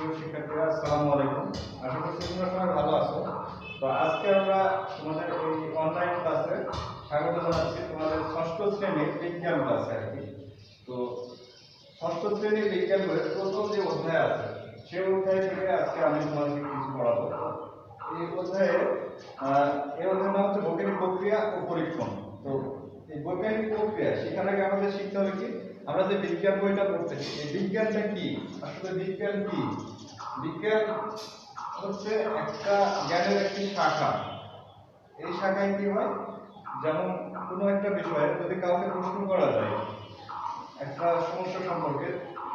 শিক্ষার্থীরা, আসসালামু আলাইকুম। আশা ভালো আছো। তো আজকে আমরা তোমাদের এই তোমাদের ষষ্ঠ শ্রেণির বিজ্ঞান ক্লাসে আর কি। তো ষষ্ঠ শ্রেণির বিজ্ঞান বইয়ের প্রথম যে অধ্যায় আছে সেই অধ্যায় থেকে আজকে আমি তোমাদেরকে কিছু পড়াবো। এই অধ্যায়ে এই অধ্যায়ের নাম বৈজ্ঞানিক প্রক্রিয়া ও তো এই বৈজ্ঞানিক প্রক্রিয়া, সেখানে আমাদের শিখতে হবে কি? আমরা যে বিজ্ঞান বইটা পড়তেছি, এই বিজ্ঞানটা কি? আসলে বিজ্ঞান কি? বিজ্ঞান হচ্ছে একটা জ্ঞানের একটি শাখা। এই শাখায় কি হয়? যেমন কোনো একটা বিষয়ে যদি কাউকে প্রশ্ন করা যায়, একটা সমস্যা সম্পর্কে,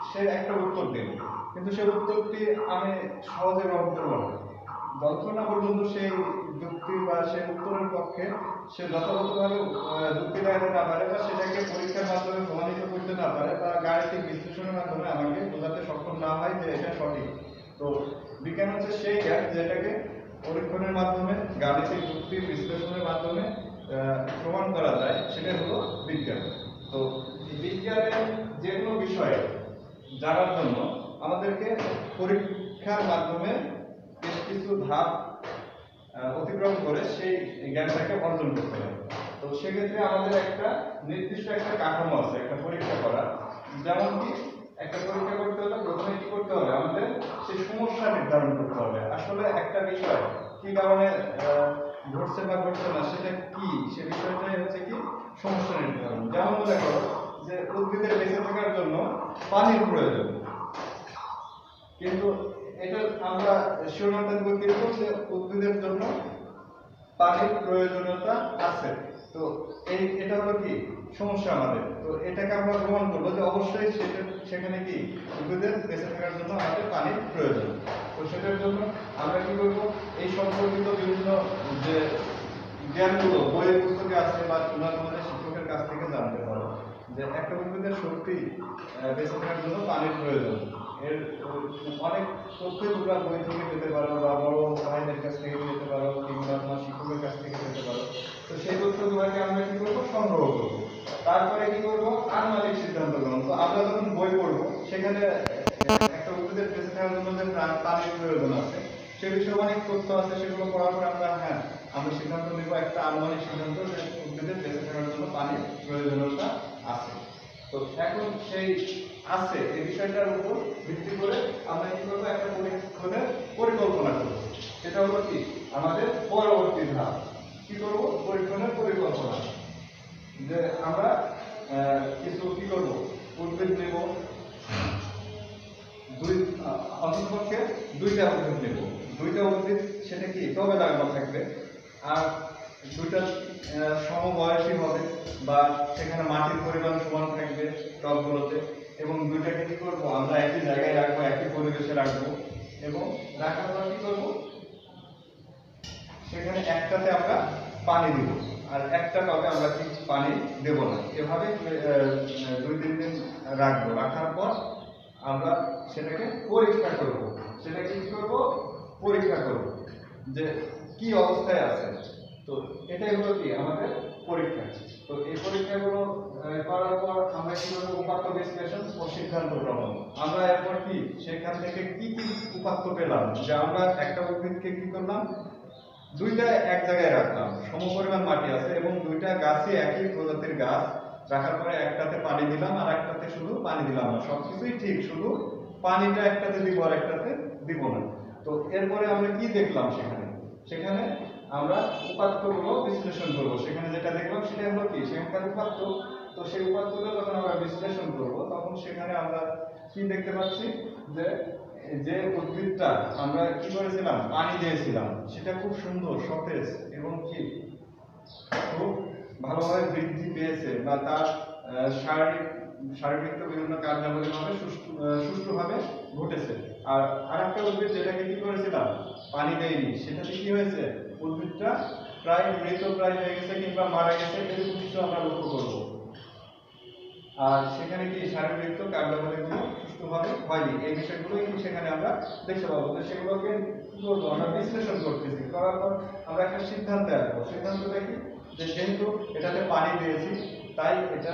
সে একটা উত্তর দেবে। কিন্তু সেই উত্তরটি আমি সহজে গ্রহণ করব না। যতক্ষণ না পর্যন্ত সেই যুক্তি বা সেই উত্তরের পক্ষে, সে যথাযথভাবে যুক্তি দেখাতে না পারে বা সেটাকে পরীক্ষার মাধ্যমে প্রমাণিত করতে না পারে বা গাণিতিক বিশ্লেষণের মাধ্যমে আমাকে বোঝাতে সক্ষম না হয় যে এটা সঠিক। তো বিজ্ঞান হচ্ছে সেই জ্ঞান যেটাকে পরীক্ষণের মাধ্যমে, গাণিতিক যুক্তি বিশ্লেষণের মাধ্যমে প্রমাণ করা যায় সেটা হলো বিজ্ঞান। তো বিজ্ঞানের যে কোনো বিষয়ে জানার জন্য আমাদেরকে পরীক্ষার মাধ্যমে কিছু ধাপ অতিক্রম করে সেই জ্ঞানটাকে অর্জন করতে হবে। তো সেক্ষেত্রে আমাদের একটা নির্দিষ্ট একটা কাঠামো আছে, একটা পরীক্ষা করা। যেমন কি, একটা পরীক্ষা করতে হলে প্রথমে কি করতে হবে? আমাদের সেই সমস্যা নির্ধারণ করতে হবে। আসলে একটা বিষয়, কি কারণে ঘটছে বা ঘটছে না, সেটা কি? সে বিষয়টাই হচ্ছে কি, সমস্যা নির্ধারণ। যেমন মনে করো যে উদ্ভিদের বেঁচে থাকার জন্য পানির প্রয়োজন। কিন্তু এটা আমরা উদ্ভিদের জন্য পানির প্রয়োজনীয়তা আছে। তো এই এটা হলো কি? সমস্যা আমাদের। তো এটাকে আমরা করব যে অবশ্যই সেটা সেখানে কি? উদ্ভিদের বেঁচে থাকার জন্য আমাদের পানির প্রয়োজন। তো সেটার জন্য আমরা কি করব? এই সম্পর্কিত বিভিন্ন যে জ্ঞানগুলো বইয়ের পুস্তকে আছে বা তোমাদের শিক্ষকের কাছ থেকে জানতে পারো যে একটা উদ্ভিদের আহ, বেঁচে থাকার জন্য পানির প্রয়োজন। এর, অনেক তথ্য তোমরা বই থেকে পেতে পারো বা বড় ভাইদের কাছ থেকে পেতে পারো, কিংবা তোমার শিক্ষকের কাছ থেকে পেতে পারো। তো সেই তথ্যগুলোকে আমরা কি করব? সংগ্রহ করব। তারপরে কি করব? আনুমানিক সিদ্ধান্ত গ্রহণ। তো আমরা যখন বই পড়ব, সেখানে একটা উদ্ভিদের বেঁচে থাকার জন্য যে প্রাণ- পানির প্রয়োজন আছে, সে বিষয়ে অনেক তথ্য আছে, সেগুলো পড়ার পর আমরা হ্যাঁ আমরা সিদ্ধান্ত নেব। একটা আনুমানিক সিদ্ধান্ত উদ্ভিদের বেঁচে থাকার জন্য পানির প্রয়োজনীয়তা আছে। তো এখন সেই আছে এই বিষয়টার উপর ভিত্তি করে আমরা কি করব? একটা পরীক্ষণের পরিকল্পনা করব। সেটা হলো কি? আমাদের পরবর্তী ধাপ। কি করব? পরীক্ষণের পরিকল্পনা। যে আমরা কিছু কি করব? উদ্ভিদ নেব। দুই আহ, অন্ততপক্ষে দুইটা উদ্ভিদ নেব। দুইটা উদ্ভিদ সেটা কি? তবে লাগানো থাকবে। আর দুইটা সমবয়সী হবে বা সেখানে মাটির পরিমাণ সমান থাকবে টবগুলোতে এবং দুইটাকে কি করব, আমরা একই জায়গায় রাখব, একই পরিবেশে রাখব এবং রাখার পর কি করব? সেখানে একটাতে আমরা পানি দিব আর একটা টবে আমরা ঠিক পানি দেব না। এভাবে দুই তিন দিন রাখব। রাখার পর আমরা সেটাকে পরীক্ষা করব। সেটাকে কি করব? পরীক্ষা করব যে কি অবস্থায় আছে তো এটাই হলো কি? আমাদের পরীক্ষা। তো এই পরীক্ষাগুলো করার পর আমরা কি করব উপাত্ত বিশ্লেষণ ও সিদ্ধান্ত গ্রহণ? আমরা এরপর কি? সেখান থেকে কি কি উপাত্ত পেলাম? যে আমরা একটা উদ্ভিদকে কি করলাম? দুইটা এক জায়গায় রাখলাম। মাটি আছে এবং দুইটা গাছই একই প্রজাতির গাছ। রাখার পরে একটাতে পানি দিলাম আর একটাতে শুধু পানি দিলাম। না সবকিছুই ঠিক, শুধু পানিটা একটাতে দিব আর একটাতে দিব না। তো এরপরে আমরা কি দেখলাম সেখানে? সেখানে আমরা উপাত্তগুলো বিশ্লেষণ করব। সেখানে যেটা দেখলাম সেটা হলো কি? সেখানকার উপাত্ত। তো সেই উপাত্তগুলো যখন আমরা বিশ্লেষণ করব তখন সেখানে আমরা কি দেখতে পাচ্ছি? যে যে উদ্ভিদটা আমরা কি করেছিলাম? পানি দিয়েছিলাম। সেটা খুব সুন্দর সতেজ এবং কি? খুব ভালোভাবে বৃদ্ধি পেয়েছে বা তার শারীরিক শারীরিক তো বিভিন্ন কার্যাবলী ভাবে সুষ্ঠু আহ, সুষ্ঠুভাবে ঘটেছে। আর আরেকটা উদ্ভিদ যেটাকে কি করেছিলাম? পানি দেয়নি। সেটাতে কি হয়েছে? উদ্ভিদটা প্রায় মৃত প্রায় হয়ে গেছে কিংবা মারা গেছে, এরকম কিছু আমরা লক্ষ্য করব। আর সেখানে কি শারীরবৃত্ত কার্যাবলীগুলো সুষ্ঠুভাবে হয়নি। এই বিষয়গুলো কিন্তু সেখানে আমরা দেখতে পাবো। তো সেগুলোকে কি করব আমরা বিশ্লেষণ করতেছি। করার পর আমরা একটা সিদ্ধান্তে আসব। সিদ্ধান্তটা কি? যে যেহেতু এটাতে পানি দিয়েছি, তাই এটা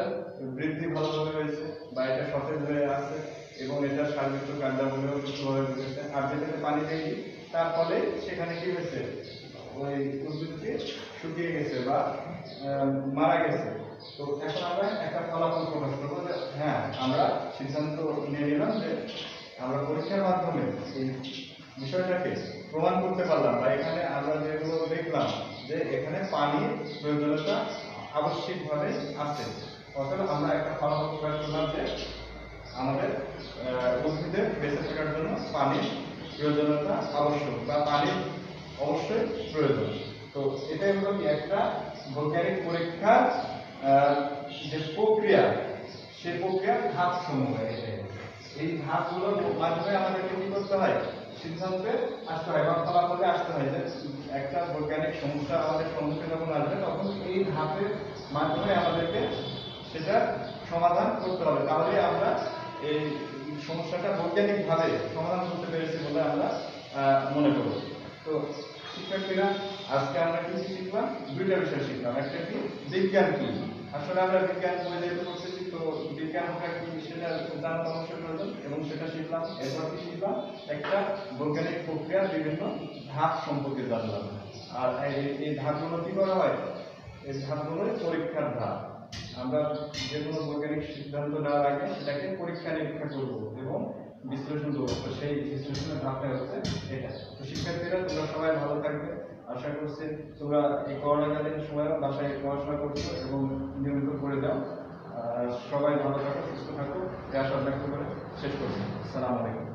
বৃদ্ধি ভালোভাবে হয়েছে বা এটা সতেজ হয়ে আছে এবং এটা সার্বিক কার্যাবলীও কিছুভাবে বুঝেছে আর যেটাতে পানি দেয়নি তার ফলে সেখানে কি হয়েছে? ওই উদ্ভিদটি শুকিয়ে গেছে বা মারা গেছে। তো এখন আমরা একটা ফলাফল প্রকাশ করব যে হ্যাঁ আমরা সিদ্ধান্ত নিয়ে নিলাম যে আমরা পরীক্ষার মাধ্যমে এই বিষয়টাকে প্রমাণ করতে পারলাম বা এখানে আমরা যেগুলো দেখলাম যে এখানে পানির প্রয়োজনীয়তা আবশ্যিকভাবে আছে। অর্থাৎ আমরা একটা ফলাফল প্রকাশ করলাম যে আমাদের উদ্ভিদের বেঁচে থাকার জন্য পানির প্রয়োজনীয়তা আবশ্যক বা পানির অবশ্যই প্রয়োজন। তো এটাই হলো কি একটা বৈজ্ঞানিক পরীক্ষার যে প্রক্রিয়া সেই প্রক্রিয়ার ধাপ সমূহ এটাই। এই ধাপগুলোর মাধ্যমে আমাদেরকে কি করতে হয়? সিদ্ধান্তে আসতে হয় বা ফলাফলে আসতে হয় যে একটা বৈজ্ঞানিক সমস্যা আমাদের সম্মুখীন যখন আসবে, তখন এই ধাপের মাধ্যমে আমাদেরকে সেটা সমাধান করতে হবে। তাহলে আমরা এই সমস্যাটা বৈজ্ঞানিকভাবে সমাধান করতে পেরেছি বলে আমরা মনে করব। তো শিক্ষার্থীরা, আজকে আমরা কি শিখলাম? দুইটা বিষয় শিখলাম। একটা কি? বিজ্ঞান কি? আসলে আমরা বিজ্ঞান বই যেহেতু করতেছি তো বিজ্ঞানটা কি সেটা জানার এবং সেটা শিখলাম। এরপর কি শিখলাম? একটা বৈজ্ঞানিক প্রক্রিয়ার বিভিন্ন ধাপ সম্পর্কে জানলাম। আর এই- ধাপগুলো কি করা হয়? এই ধাপগুলোই পরীক্ষার ধাপ। আমরা যে কোনো বৈজ্ঞানিক সিদ্ধান্ত নেওয়ার আগে সেটাকে পরীক্ষা নিরীক্ষা করব এবং বিশ্লেষণ করব। তো সেই বিশ্লেষণের ধাপটা হচ্ছে এটা। তো শিক্ষার্থীরা, তোমরা সবাই ভালো থাকবে। আশা করছি তোমরা এই করোনাকালীন সময় বাসায় পড়াশোনা করছ এবং নিয়মিত করে দাও। সবাই ভালো থাকো, সুস্থ থাকো। এই আশা ব্যক্ত করে শেষ করছি। সালাম আলাইকুম.